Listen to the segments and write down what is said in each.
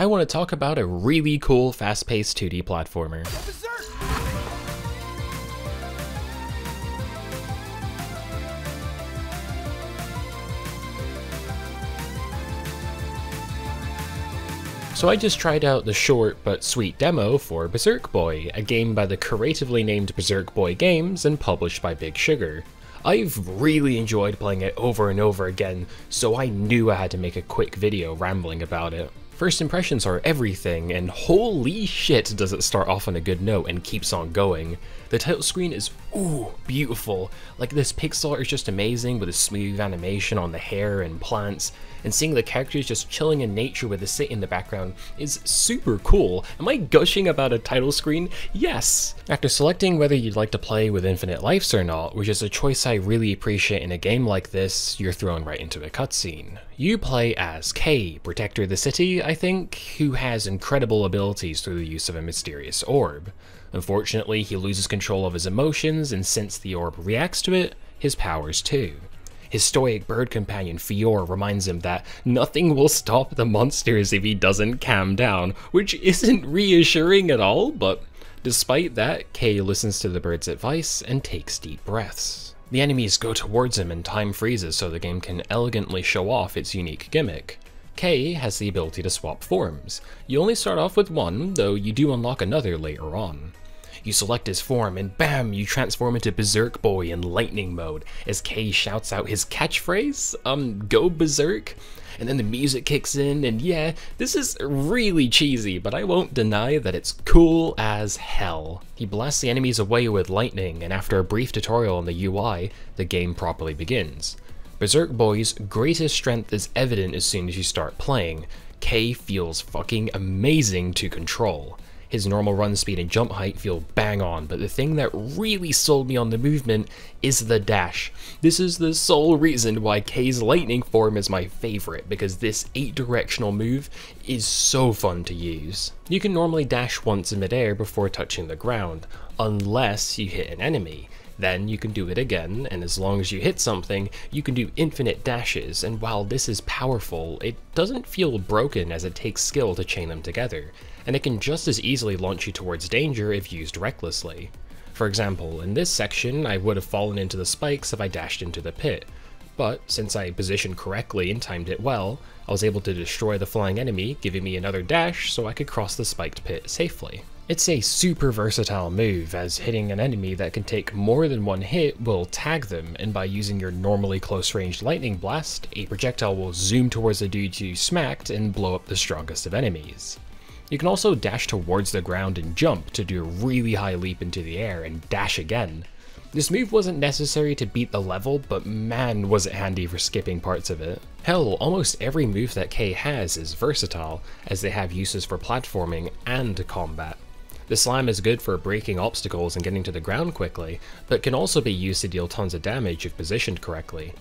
I want to talk about a really cool fast-paced 2D platformer. So I just tried out the short but sweet demo for Berserk Boy, a game by the creatively named Berserk Boy Games and published by Big Sugar. I've really enjoyed playing it over and over again, so I knew I had to make a quick video rambling about it. First impressions are everything, and holy shit does it start off on a good note and keeps on going. The title screen is, ooh, beautiful. Like this pixel art is just amazing with a smooth animation on the hair and plants, and seeing the characters just chilling in nature with the city in the background is super cool. Am I gushing about a title screen? Yes! After selecting whether you'd like to play with infinite lives or not, which is a choice I really appreciate in a game like this, you're thrown right into a cutscene. You play as Kei, Protector of the City, I think, who has incredible abilities through the use of a mysterious orb. Unfortunately, he loses control of his emotions, and since the orb reacts to it, his powers too. His stoic bird companion Fior reminds him that nothing will stop the monsters if he doesn't calm down, which isn't reassuring at all, but despite that, Kei listens to the bird's advice and takes deep breaths. The enemies go towards him and time freezes so the game can elegantly show off its unique gimmick. Kei has the ability to swap forms. You only start off with one, though you do unlock another later on. You select his form, and bam, you transform into Berserk Boy in lightning mode as Kei shouts out his catchphrase, um, go berserk. And then the music kicks in, and yeah, this is really cheesy, but I won't deny that it's cool as hell. He blasts the enemies away with lightning, and after a brief tutorial on the UI, the game properly begins. Berserk Boy's greatest strength is evident as soon as you start playing. Kei feels fucking amazing to control. His normal run speed and jump height feel bang on, but the thing that really sold me on the movement is the dash. This is the sole reason why Kei's lightning form is my favorite, because this 8 directional move is so fun to use. You can normally dash once in midair before touching the ground, unless you hit an enemy. Then you can do it again, and as long as you hit something, you can do infinite dashes, and while this is powerful, it doesn't feel broken as it takes skill to chain them together and it can just as easily launch you towards danger if used recklessly. For example, in this section, I would have fallen into the spikes if I dashed into the pit, but since I positioned correctly and timed it well, I was able to destroy the flying enemy, giving me another dash so I could cross the spiked pit safely. It's a super versatile move, as hitting an enemy that can take more than one hit will tag them, and by using your normally close range lightning blast, a projectile will zoom towards the dude you smacked and blow up the strongest of enemies. You can also dash towards the ground and jump to do a really high leap into the air and dash again. This move wasn't necessary to beat the level, but man was it handy for skipping parts of it. Hell, almost every move that Kei has is versatile, as they have uses for platforming and combat. The slime is good for breaking obstacles and getting to the ground quickly, but can also be used to deal tons of damage if positioned correctly.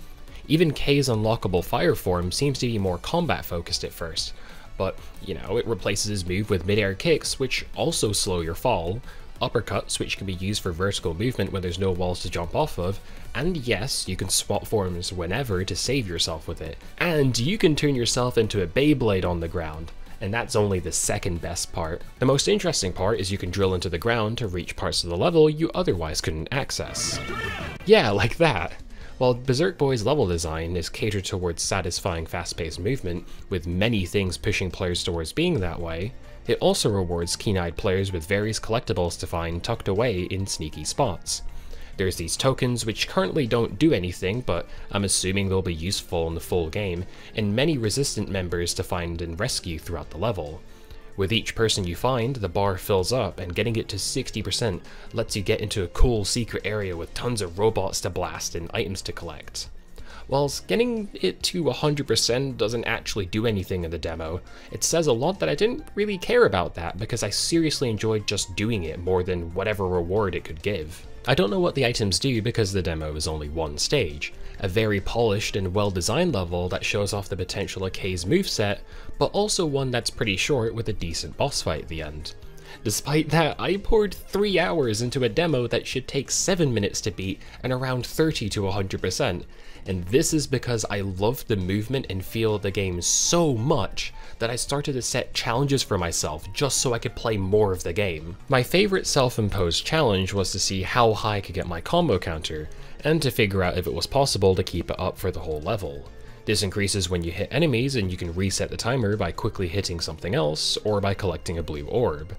Even Kei's unlockable fire form seems to be more combat focused at first, but, you know, it replaces his move with mid-air kicks, which also slow your fall, uppercuts, which can be used for vertical movement when there's no walls to jump off of, and yes, you can swap forms whenever to save yourself with it. And you can turn yourself into a Beyblade on the ground, and that's only the second best part. The most interesting part is you can drill into the ground to reach parts of the level you otherwise couldn't access. Yeah, like that. While Berserk Boy's level design is catered towards satisfying fast-paced movement, with many things pushing players towards being that way, it also rewards keen-eyed players with various collectibles to find tucked away in sneaky spots. There's these tokens which currently don't do anything, but I'm assuming they'll be useful in the full game, and many resistant members to find and rescue throughout the level. With each person you find, the bar fills up, and getting it to 60% lets you get into a cool secret area with tons of robots to blast and items to collect. Whilst getting it to 100% doesn't actually do anything in the demo, it says a lot that I didn't really care about that because I seriously enjoyed just doing it more than whatever reward it could give. I don't know what the items do because the demo is only one stage, a very polished and well-designed level that shows off the potential of Kei's moveset, but also one that's pretty short with a decent boss fight at the end. Despite that, I poured 3 hours into a demo that should take 7 minutes to beat and around 30 to 100%, and this is because I loved the movement and feel of the game so much that I started to set challenges for myself just so I could play more of the game. My favorite self-imposed challenge was to see how high I could get my combo counter, and to figure out if it was possible to keep it up for the whole level. This increases when you hit enemies and you can reset the timer by quickly hitting something else, or by collecting a blue orb.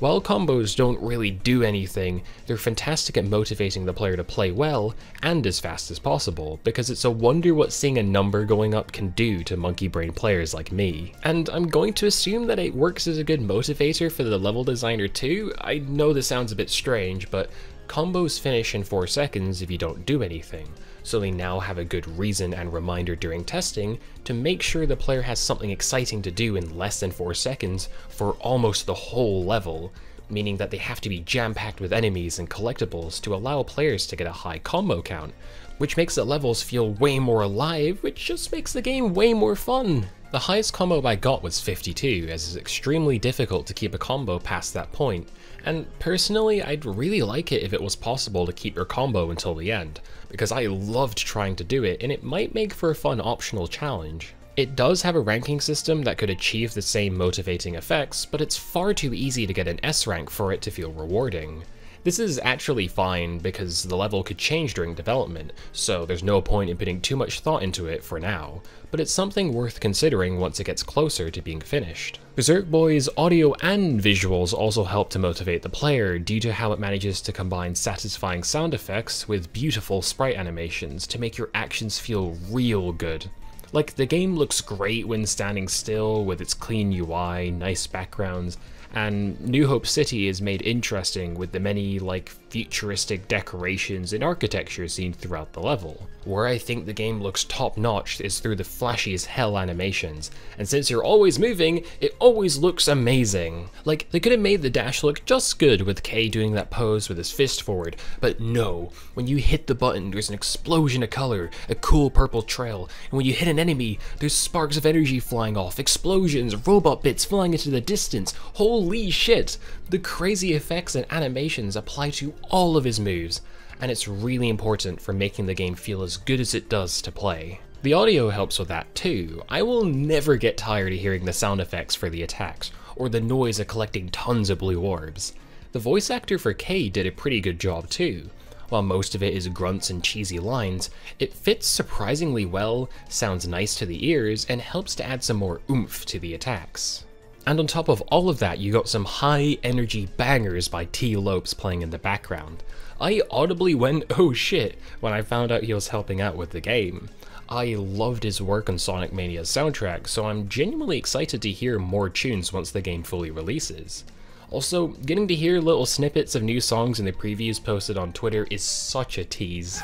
While combos don't really do anything, they're fantastic at motivating the player to play well and as fast as possible, because it's a wonder what seeing a number going up can do to monkey brain players like me. And I'm going to assume that it works as a good motivator for the level designer too. I know this sounds a bit strange, but combos finish in 4 seconds if you don't do anything, so they now have a good reason and reminder during testing to make sure the player has something exciting to do in less than 4 seconds for almost the whole level, meaning that they have to be jam-packed with enemies and collectibles to allow players to get a high combo count, which makes the levels feel way more alive, which just makes the game way more fun. The highest combo I got was 52, as it's extremely difficult to keep a combo past that point, and personally I'd really like it if it was possible to keep your combo until the end, because I loved trying to do it and it might make for a fun optional challenge. It does have a ranking system that could achieve the same motivating effects, but it's far too easy to get an S rank for it to feel rewarding. This is actually fine because the level could change during development, so there's no point in putting too much thought into it for now, but it's something worth considering once it gets closer to being finished. Berserk Boy's audio and visuals also help to motivate the player due to how it manages to combine satisfying sound effects with beautiful sprite animations to make your actions feel real good. Like, the game looks great when standing still with its clean UI, nice backgrounds, and New Hope City is made interesting with the many, like, futuristic decorations and architecture seen throughout the level. Where I think the game looks top notch is through the flashy as hell animations, and since you're always moving, it always looks amazing. Like, they could have made the dash look just good with Kei doing that pose with his fist forward, but no, when you hit the button, there's an explosion of color, a cool purple trail, and when you hit an enemy, there's sparks of energy flying off, explosions, robot bits flying into the distance, holy shit! The crazy effects and animations apply to all of his moves, and it's really important for making the game feel as good as it does to play. The audio helps with that too. I will never get tired of hearing the sound effects for the attacks, or the noise of collecting tons of blue orbs. The voice actor for Kei did a pretty good job too. While most of it is grunts and cheesy lines, it fits surprisingly well, sounds nice to the ears, and helps to add some more oomph to the attacks. And on top of all of that, you got some high energy bangers by Tee Lopes playing in the background. I audibly went, oh shit, when I found out he was helping out with the game. I loved his work on Sonic Mania's soundtrack, so I'm genuinely excited to hear more tunes once the game fully releases. Also, getting to hear little snippets of new songs in the previews posted on Twitter is such a tease.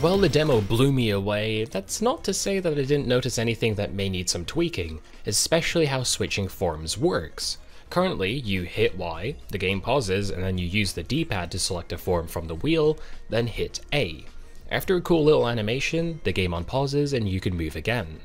While the demo blew me away, that's not to say that I didn't notice anything that may need some tweaking, especially how switching forms works. Currently, you hit Y, the game pauses, and then you use the D-pad to select a form from the wheel, then hit A. After a cool little animation, the game unpauses and you can move again.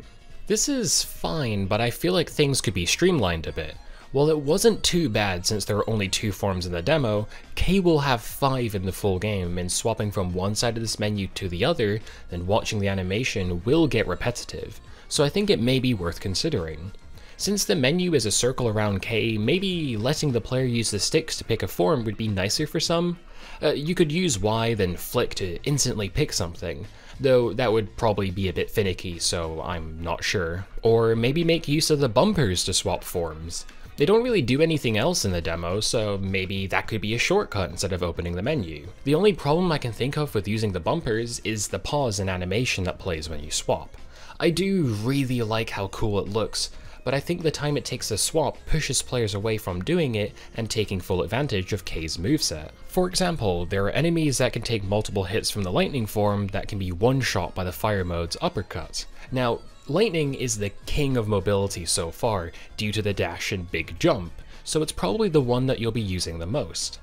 This is fine, but I feel like things could be streamlined a bit. While it wasn't too bad since there are only two forms in the demo, Kei will have five in the full game, and swapping from one side of this menu to the other, then watching the animation will get repetitive, so I think it may be worth considering. Since the menu is a circle around Kei, maybe letting the player use the sticks to pick a form would be nicer for some. Uh, you could use Y then flick to instantly pick something, though that would probably be a bit finicky, so I'm not sure. Or maybe make use of the bumpers to swap forms. They don't really do anything else in the demo, so maybe that could be a shortcut instead of opening the menu. The only problem I can think of with using the bumpers is the pause and animation that plays when you swap. I do really like how cool it looks, but I think the time it takes to swap pushes players away from doing it and taking full advantage of Kei's moveset. For example, there are enemies that can take multiple hits from the lightning form that can be one-shot by the fire mode's uppercut. Now, Lightning is the king of mobility so far, due to the dash and big jump, so it's probably the one that you'll be using the most.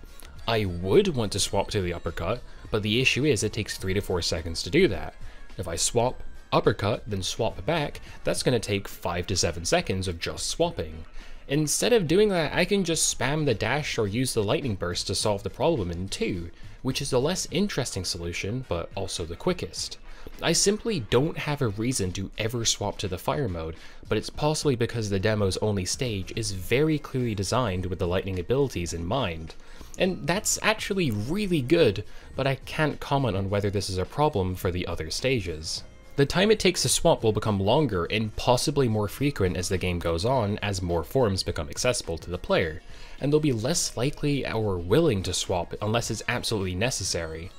I would want to swap to the uppercut, but the issue is it takes 3 to 4 seconds to do that. If I swap, uppercut, then swap back, that's going to take 5 to 7 seconds of just swapping. Instead of doing that, I can just spam the dash or use the lightning burst to solve the problem in 2, which is a less interesting solution, but also the quickest. I simply don't have a reason to ever swap to the fire mode, but it's possibly because the demo's only stage is very clearly designed with the lightning abilities in mind. And that's actually really good, but I can't comment on whether this is a problem for the other stages. The time it takes to swap will become longer and possibly more frequent as the game goes on as more forms become accessible to the player, and they'll be less likely or willing to swap unless it's absolutely necessary.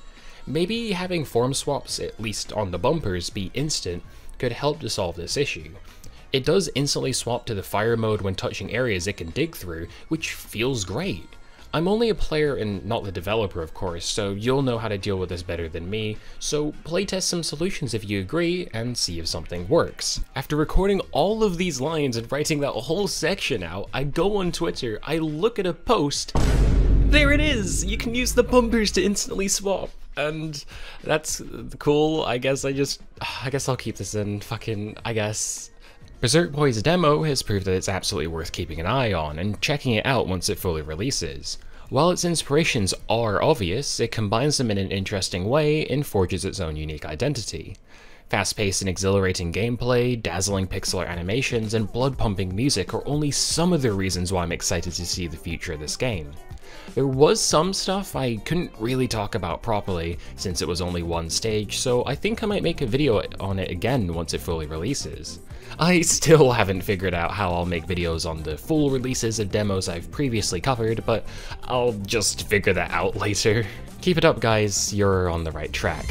Maybe having form swaps, at least on the bumpers, be instant could help to solve this issue. It does instantly swap to the fire mode when touching areas it can dig through, which feels great. I'm only a player and not the developer, of course, so you'll know how to deal with this better than me, so playtest some solutions if you agree and see if something works. After recording all of these lines and writing that whole section out, I go on Twitter, I look at a post, there it is! You can use the bumpers to instantly swap and that's cool. I guess I just, I guess I'll keep this in. Fucking, I guess. Berserk Boy's demo has proved that it's absolutely worth keeping an eye on and checking it out once it fully releases. While its inspirations are obvious, it combines them in an interesting way and forges its own unique identity. Fast-paced and exhilarating gameplay, dazzling pixel art animations, and blood-pumping music are only some of the reasons why I'm excited to see the future of this game. There was some stuff I couldn't really talk about properly since it was only one stage, so I think I might make a video on it again once it fully releases. I still haven't figured out how I'll make videos on the full releases of demos I've previously covered, but I'll just figure that out later. Keep it up guys, you're on the right track.